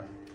Amen.